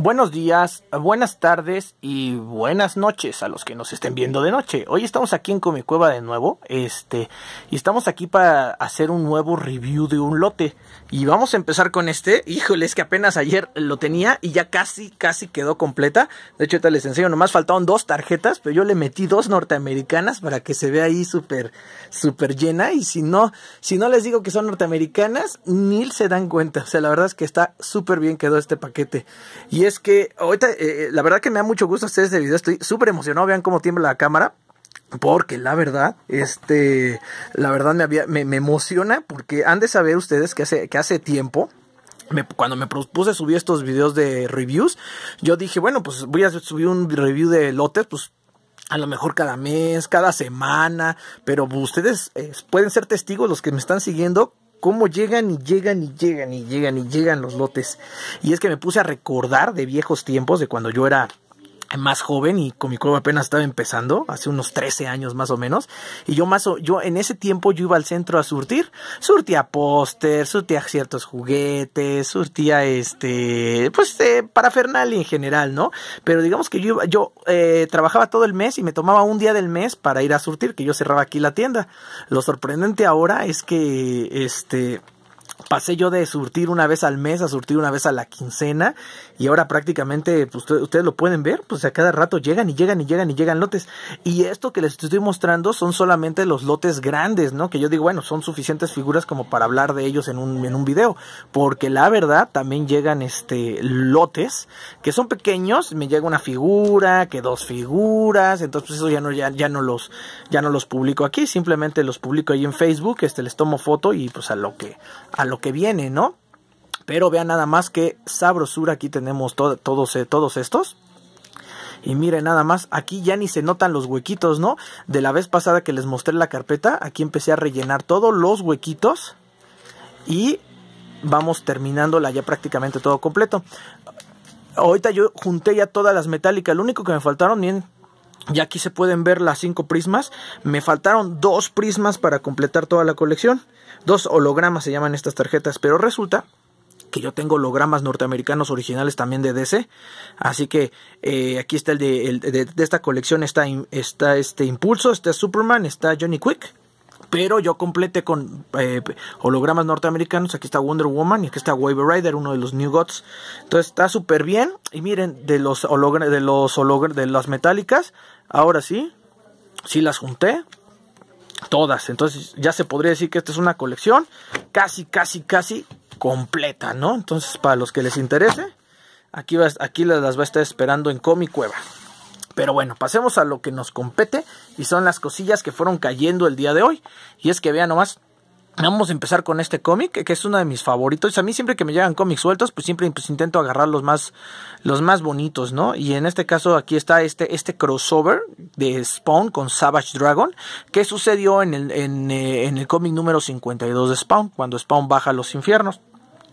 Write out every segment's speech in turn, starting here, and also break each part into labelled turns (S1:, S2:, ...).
S1: Buenos días, buenas tardes y buenas noches a los que nos estén viendo de noche. Hoy estamos aquí en Comicueva de nuevo, este, y estamos aquí para hacer un nuevo review de un lote. Y vamos a empezar con este. Híjole, es que apenas ayer lo tenía y ya casi, casi quedó completa. De hecho, ahorita les enseño, nomás faltaban dos tarjetas, pero yo le metí dos norteamericanas para que se vea ahí súper, súper llena. Y si no, si no les digo que son norteamericanas, ni se dan cuenta. O sea, la verdad es que está súper bien quedó este paquete. Y es que ahorita, eh, eh, la verdad que me da mucho gusto hacer este video. Estoy súper emocionado. Vean cómo tiembla la cámara. Porque la verdad, este, la verdad me, había, me, emociona porque han de saber ustedes que hace, que hace tiempo, cuando me propuse subir estos videos de reviews, yo dije, bueno, pues voy a subir un review de lotes, pues a lo mejor cada mes, cada semana, pero ustedes eh, pueden ser testigos los que me están siguiendo cómo llegan y llegan y llegan y llegan y llegan los lotes. Y es que me puse a recordar de viejos tiempos, de cuando yo era más joven y con mi cueva apenas estaba empezando, hace unos 13 años más o menos, y yo más yo en ese tiempo yo iba al centro a surtir, surtía póster, surtía ciertos juguetes, surtía este, pues eh, parafernalia en general, ¿no? Pero digamos que yo yo eh, trabajaba todo el mes y me tomaba un día del mes para ir a surtir, que yo cerraba aquí la tienda. Lo sorprendente ahora es que este pasé yo de surtir una vez al mes a surtir una vez a la quincena y ahora prácticamente pues, ustedes lo pueden ver, pues a cada rato llegan y llegan y llegan y llegan lotes. Y esto que les estoy mostrando son solamente los lotes grandes, ¿no? Que yo digo, bueno, son suficientes figuras como para hablar de ellos en un, en un video, porque la verdad también llegan este lotes que son pequeños, me llega una figura, que dos figuras, entonces pues, eso ya no ya, ya no los ya no los publico aquí, simplemente los publico ahí en Facebook, este les tomo foto y pues a lo que lo que viene, ¿no? Pero vean nada más que sabrosura, aquí tenemos todos, eh, todos estos. Y miren nada más, aquí ya ni se notan los huequitos, ¿no? De la vez pasada que les mostré la carpeta, aquí empecé a rellenar todos los huequitos. Y vamos terminándola ya prácticamente todo completo. Ahorita yo junté ya todas las metálicas, lo único que me faltaron, bien, ya aquí se pueden ver las cinco prismas. Me faltaron dos prismas para completar toda la colección. Dos hologramas se llaman estas tarjetas, pero resulta que yo tengo hologramas norteamericanos originales también de DC. Así que eh, aquí está el de, esta colección, está, está este Impulso, está Superman, está Johnny Quick. Pero yo completé con eh, hologramas norteamericanos. Aquí está Wonder Woman y aquí está Wave Rider, uno de los New Gods. Entonces está súper bien. Y miren, de los de los de las metálicas, ahora sí, sí las junté todas. Entonces ya se podría decir que esta es una colección casi, casi, casi completa, ¿no? Entonces para los que les interese, aquí, va, aquí las va a estar esperando en Comi Cueva. Pero bueno, pasemos a lo que nos compete y son las cosillas que fueron cayendo el día de hoy. Y es que vean nomás, Vamos a empezar con este cómic, que es uno de mis favoritos. A mí siempre que me llegan cómics sueltos, pues siempre pues, intento agarrar los más, los más bonitos, ¿no? Y en este caso aquí está este, este crossover de Spawn con Savage Dragon, que sucedió en el, en, eh, en el cómic número 52 de Spawn, cuando Spawn baja a los infiernos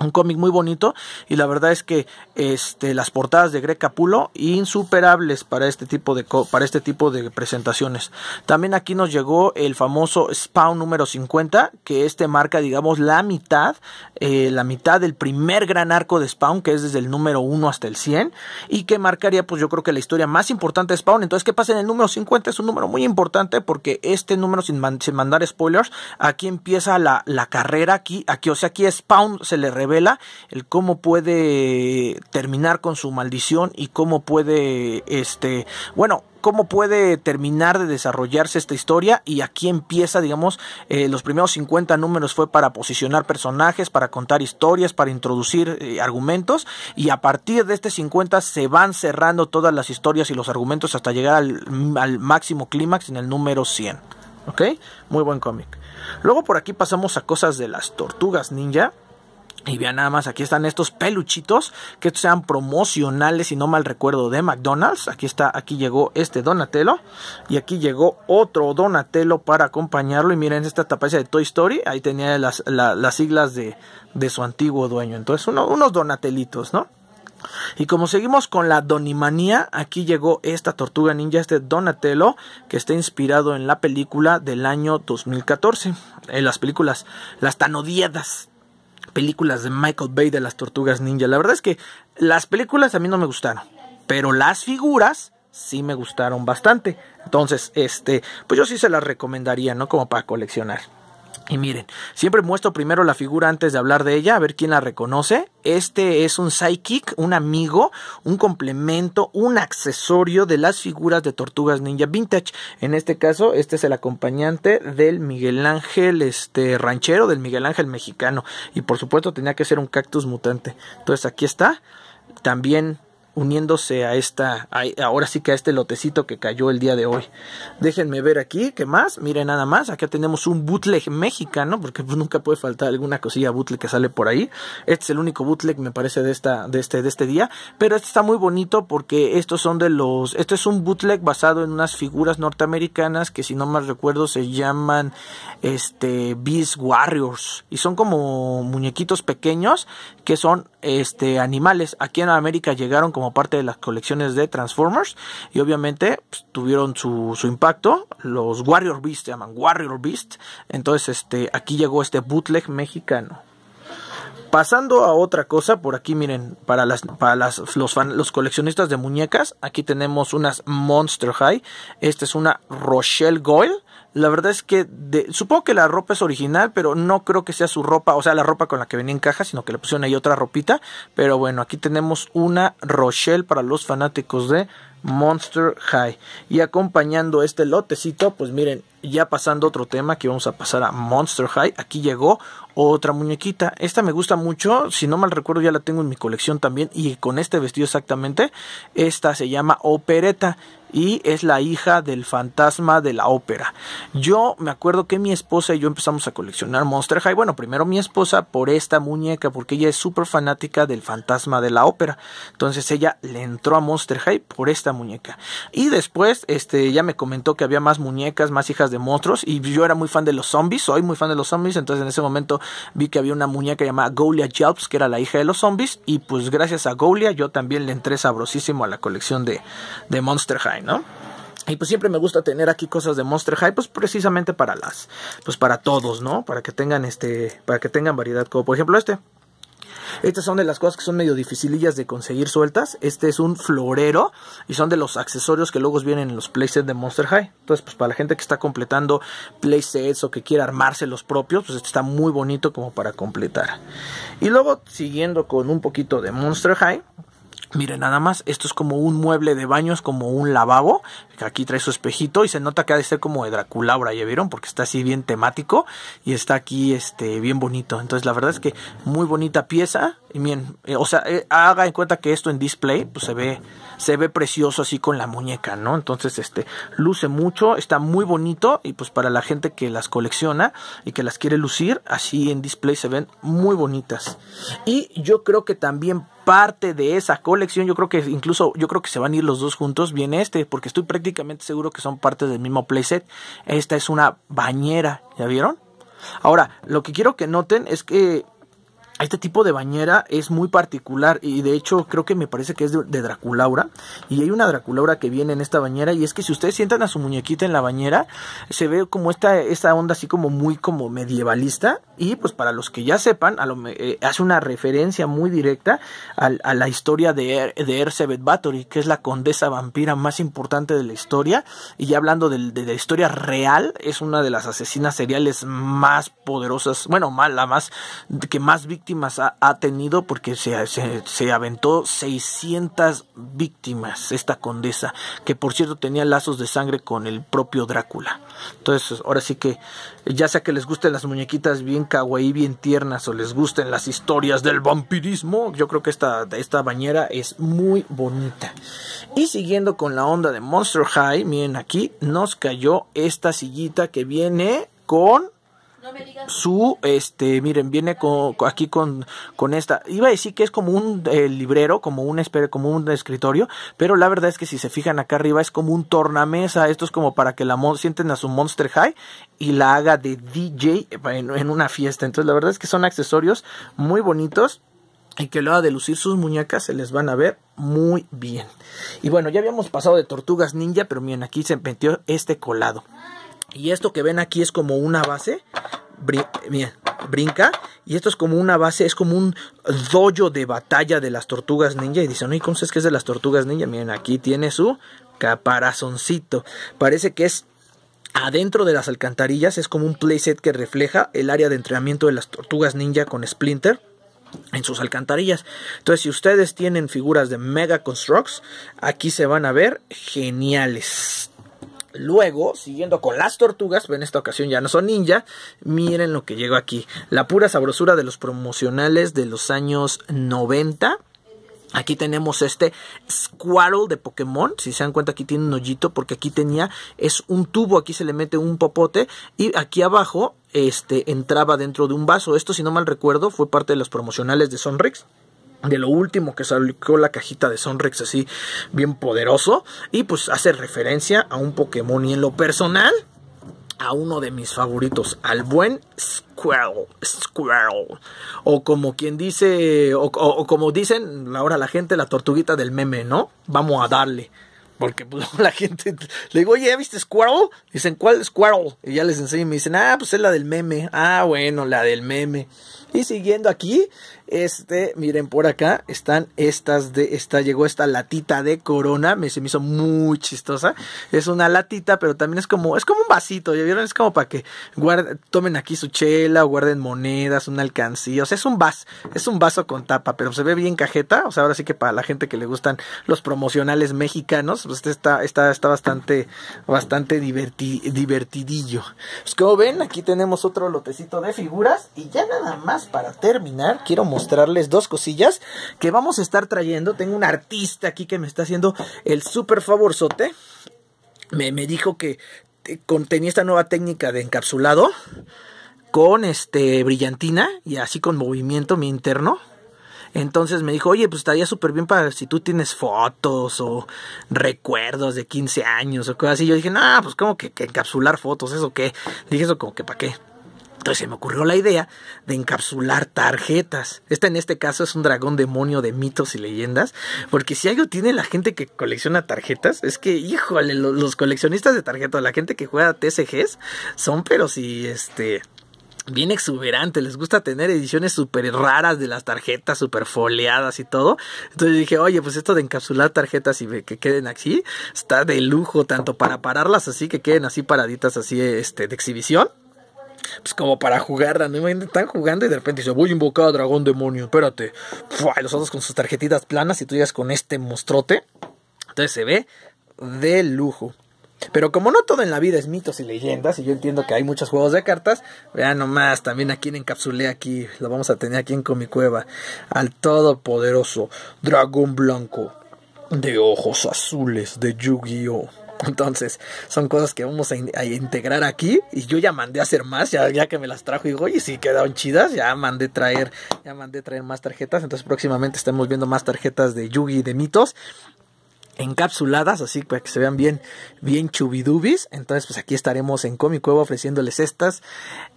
S1: un cómic muy bonito y la verdad es que este las portadas de Greg Capulo insuperables para este tipo de para este tipo de presentaciones. También aquí nos llegó el famoso Spawn número 50 que este marca digamos la mitad eh, la mitad del primer gran arco de Spawn que es desde el número 1 hasta el 100 y que marcaría pues yo creo que la historia más importante de Spawn. Entonces qué pasa en el número 50 es un número muy importante porque este número sin, mandar spoilers aquí empieza la, la carrera aquí aquí o sea aquí Spawn se le revela el cómo puede terminar con su maldición y cómo puede, este, bueno, cómo puede terminar de desarrollarse esta historia y aquí empieza, digamos, eh, los primeros 50 números fue para posicionar personajes, para contar historias, para introducir eh, argumentos y a partir de este 50 se van cerrando todas las historias y los argumentos hasta llegar al, al máximo clímax en el número 100. ¿Ok? Muy buen cómic. Luego por aquí pasamos a cosas de las tortugas ninja. Y vean nada más, aquí están estos peluchitos que sean promocionales, si no mal recuerdo, de McDonald's. Aquí está, aquí llegó este Donatello y aquí llegó otro Donatello para acompañarlo. Y miren esta tapacia de Toy Story, ahí tenía las, siglas de, de, su antiguo dueño. Entonces, unos Donatelitos, ¿no? Y como seguimos con la Donimanía, aquí llegó esta tortuga ninja, este Donatello, que está inspirado en la película del año 2014. En las películas, las Tanodiadas películas de Michael Bay de las Tortugas Ninja. La verdad es que las películas a mí no me gustaron, pero las figuras sí me gustaron bastante. Entonces, este, pues yo sí se las recomendaría, ¿no? Como para coleccionar. Y miren, siempre muestro primero la figura antes de hablar de ella, a ver quién la reconoce. Este es un sidekick, un amigo, un complemento, un accesorio de las figuras de Tortugas Ninja Vintage. En este caso, este es el acompañante del Miguel Ángel este ranchero, del Miguel Ángel mexicano. Y por supuesto tenía que ser un cactus mutante. Entonces aquí está. También uniéndose a esta, ahora sí que a este lotecito que cayó el día de hoy. Déjenme ver aquí, ¿qué más? Miren nada más, acá tenemos un bootleg mexicano, porque pues nunca puede faltar alguna cosilla bootleg que sale por ahí. Este es el único bootleg, me parece, de esta, de este, de este día, pero este está muy bonito porque estos son de los, este es un bootleg basado en unas figuras norteamericanas que si no mal recuerdo se llaman, este, Beast Warriors, y son como muñequitos pequeños que son, este, animales. Aquí en América llegaron como parte de las colecciones de Transformers y obviamente pues, tuvieron su, su, impacto. Los Warrior Beast se llaman Warrior Beast. Entonces este, aquí llegó este bootleg mexicano. Pasando a otra cosa, por aquí miren, para, las, para las, los, los coleccionistas de muñecas, aquí tenemos unas Monster High. Esta es una Rochelle Goyle. La verdad es que supongo que la ropa es original, pero no creo que sea su ropa, o sea, la ropa con la que venía en caja, sino que le pusieron ahí otra ropita. Pero bueno, aquí tenemos una Rochelle para los fanáticos de Monster High. Y acompañando este lotecito, pues miren, ya pasando otro tema, que vamos a pasar a Monster High. Aquí llegó otra muñequita. Esta me gusta mucho, si no mal recuerdo ya la tengo en mi colección también y con este vestido exactamente. Esta se llama Opereta y es la hija del fantasma de la ópera. Yo me acuerdo que mi esposa y yo empezamos a coleccionar Monster High. Bueno, primero mi esposa por esta muñeca, porque ella es súper fanática del fantasma de la ópera. Entonces ella le entró a Monster High por esta muñeca. Y después, este, ella me comentó que había más muñecas, más hijas de monstruos. Y yo era muy fan de los zombies, soy muy fan de los zombies. Entonces en ese momento vi que había una muñeca llamada Golia Jelps, que era la hija de los zombies. Y pues gracias a Golia yo también le entré sabrosísimo a la colección de, de Monster High. Y pues siempre me gusta tener aquí cosas de Monster High, pues precisamente para las, pues para todos, ¿no? Para que tengan este, para que tengan variedad, como por ejemplo este. Estas son de las cosas que son medio dificilillas de conseguir sueltas. Este es un florero y son de los accesorios que luego vienen en los playsets de Monster High. Entonces, pues para la gente que está completando playsets o que quiera armarse los propios, pues este está muy bonito como para completar. Y luego, siguiendo con un poquito de Monster High, Miren, nada más, esto es como un mueble de baños, como un lavabo. Aquí trae su espejito y se nota que ha de ser como de Draculaura, ¿ya vieron? Porque está así bien temático y está aquí este bien bonito. Entonces, la verdad es que muy bonita pieza. Y bien, eh, o sea, eh, haga en cuenta que esto en display pues se ve se ve precioso así con la muñeca, ¿no? Entonces, este luce mucho, está muy bonito y pues para la gente que las colecciona y que las quiere lucir, así en display se ven muy bonitas. Y yo creo que también parte de esa colección, yo creo que incluso yo creo que se van a ir los dos juntos, viene este, porque estoy prácticamente seguro que son parte del mismo playset. Esta es una bañera, ¿ya vieron? Ahora, lo que quiero que noten es que este tipo de bañera es muy particular y de hecho creo que me parece que es de, Draculaura. Y hay una Draculaura que viene en esta bañera y es que si ustedes sientan a su muñequita en la bañera se ve como esta, esta onda así como muy como medievalista. Y pues para los que ya sepan eh, hace una referencia muy directa a, la historia de, er, de Ersebet Bathory que es la condesa vampira más importante de la historia. Y ya hablando de, la historia real es una de las asesinas seriales más poderosas bueno la más que más víctimas ha, tenido porque se, se, aventó 600 víctimas esta condesa, que por cierto tenía lazos de sangre con el propio Drácula. Entonces, ahora sí que, ya sea que les gusten las muñequitas bien kawaii, bien tiernas, o les gusten las historias del vampirismo, yo creo que esta, esta bañera es muy bonita. Y siguiendo con la onda de Monster High, miren aquí, nos cayó esta sillita que viene con su, este, miren, viene con, aquí con, con esta, iba a decir que es como un eh, librero, como un, como un escritorio, pero la verdad es que si se fijan acá arriba es como un tornamesa, esto es como para que la sienten a su Monster High y la haga de DJ en, en una fiesta, entonces la verdad es que son accesorios muy bonitos y que luego de lucir sus muñecas se les van a ver muy bien. Y bueno, ya habíamos pasado de tortugas ninja, pero miren, aquí se metió este colado. Y esto que ven aquí es como una base. brinca y esto es como una base, es como un dojo de batalla de las tortugas ninja y dicen, ¿y cómo sabes que es de las tortugas ninja? Miren, aquí tiene su caparazoncito. Parece que es adentro de las alcantarillas, es como un playset que refleja el área de entrenamiento de las tortugas ninja con Splinter en sus alcantarillas. Entonces, si ustedes tienen figuras de Mega Constructs, aquí se van a ver geniales. Luego, siguiendo con las tortugas, en esta ocasión ya no son ninja, miren lo que llegó aquí. La pura sabrosura de los promocionales de los años 90. Aquí tenemos este Squirrel de Pokémon. Si se dan cuenta, aquí tiene un hoyito porque aquí tenía, es un tubo, aquí se le mete un popote y aquí abajo este, entraba dentro de un vaso. Esto, si no mal recuerdo, fue parte de los promocionales de Sonrix de lo último que salió la cajita de Sonrix así bien poderoso y pues hace referencia a un Pokémon y en lo personal a uno de mis favoritos, al buen Squirrel, Squirrel, o como quien dice, o, como dicen ahora la gente, la tortuguita del meme, ¿no? Vamos a darle. Porque pues, la gente le digo, oye, ¿ya viste Squirrel? Dicen, ¿cuál Squirrel? Y ya les enseño y me dicen, ah, pues es la del meme. Ah, bueno, la del meme. Y siguiendo aquí, este, miren por acá, están estas de, esta, llegó esta latita de corona, me se me hizo muy chistosa. Es una latita, pero también es como, es como un vasito, ¿ya vieron? Es como para que tomen aquí su chela, o guarden monedas, una alcancía, o sea, es un vaso, es un vaso con tapa, pero se ve bien cajeta, o sea, ahora sí que para la gente que le gustan los promocionales mexicanos, pues este está, está, está bastante, bastante divertidillo. Pues como ven, aquí tenemos otro lotecito de figuras, y ya nada más para terminar, quiero mostrar mostrarles dos cosillas que vamos a estar trayendo. Tengo un artista aquí que me está haciendo el super favorzote. Me, me dijo que contenía esta nueva técnica de encapsulado con este brillantina y así con movimiento mi interno. Entonces me dijo, oye, pues estaría súper bien para si tú tienes fotos o recuerdos de 15 años o cosas así. Yo dije, no, pues como que, que encapsular fotos, ¿eso qué? Dije eso como que para qué. Entonces se me ocurrió la idea de encapsular tarjetas. Esta en este caso es un dragón demonio de mitos y leyendas. Porque si algo tiene la gente que colecciona tarjetas, es que, híjole, los, coleccionistas de tarjetas, la gente que juega TCGs, son pero si este bien exuberantes, les gusta tener ediciones súper raras de las tarjetas, súper foliadas y todo. Entonces dije, oye, pues esto de encapsular tarjetas y que queden así, está de lujo, tanto para pararlas así, que queden así paraditas así este, de exhibición, pues como para jugar, ¿no? Están jugando y de repente dice, voy a invocar a dragón demonio, espérate. los otros con sus tarjetitas planas y tú ya con este monstruote. Entonces se ve de lujo. Pero como no todo en la vida es mitos y leyendas, y yo entiendo que hay muchos juegos de cartas, vean nomás, también aquí en encapsulé aquí, lo vamos a tener aquí en Comicueva, al todopoderoso dragón blanco de ojos azules de Yu-Gi-Oh! Entonces, son cosas que vamos a, integrar aquí. Y yo ya mandé a hacer más, ya, que me las trajo y digo, oye, sí quedaron chidas, ya mandé traer, ya mandé traer más tarjetas. Entonces próximamente estamos viendo más tarjetas de Yugi de mitos encapsuladas, así para que se vean bien, bien chubidubis. Entonces, pues aquí estaremos en Comic Cueva ofreciéndoles estas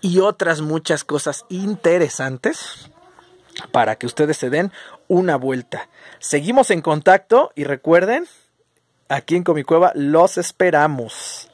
S1: y otras muchas cosas interesantes para que ustedes se den una vuelta. Seguimos en contacto y recuerden Aquí en Comicueva los esperamos.